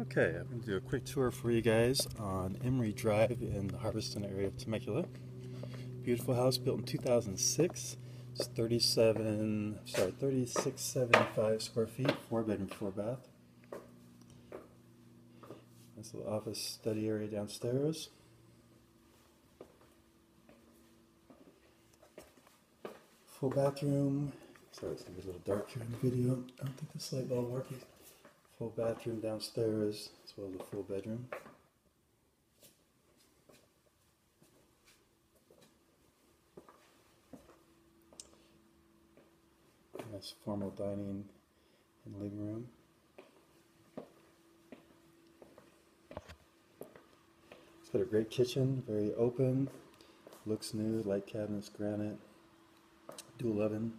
Okay, I'm going to do a quick tour for you guys on Emery Drive in the Harveston area of Temecula. Beautiful house built in 2006. It's 37, sorry, 3675 square feet, four bedroom, four bath. Nice little office study area downstairs. Full bathroom. Sorry, it's gonna be a little dark here in the video. I don't think this light bulb working. Full bathroom downstairs, as well as a full bedroom. Nice formal dining and living room. It's got a great kitchen, very open, looks new, light cabinets, granite, dual oven.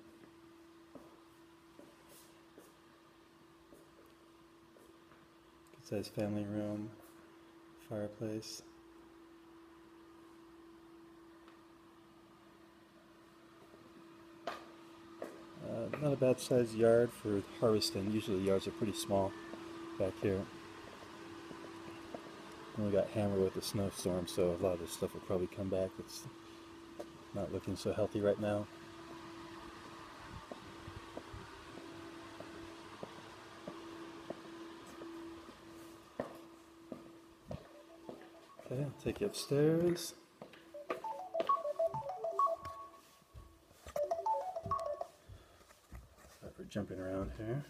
Good size family room, fireplace. Uh, not a bad sized yard for Harveston. Usually yards are pretty small back here. And we got hammered with the snowstorm, so a lot of this stuff will probably come back. It's not looking so healthy right now. Okay, I'll take you upstairs. Sorry for jumping around here.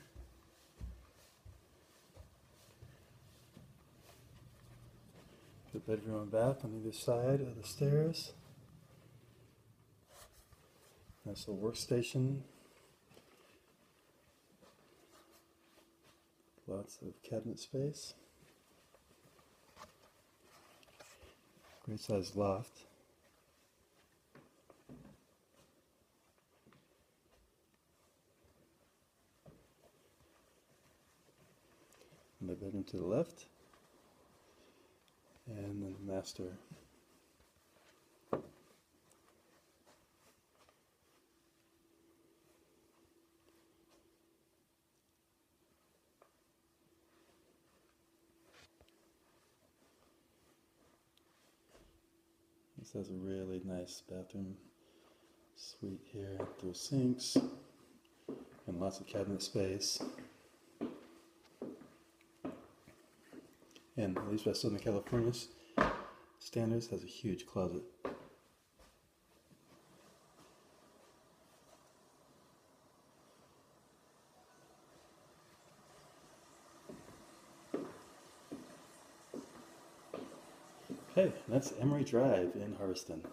The bedroom and bath on either side of the stairs. Nice little workstation. Lots of cabinet space. Great sized left. The bedroom to the left. And the master. This has a really nice bathroom suite here. Dual sinks and lots of cabinet space. And at least by Southern California standards, has a huge closet. Okay, that's Emery Drive in Harveston.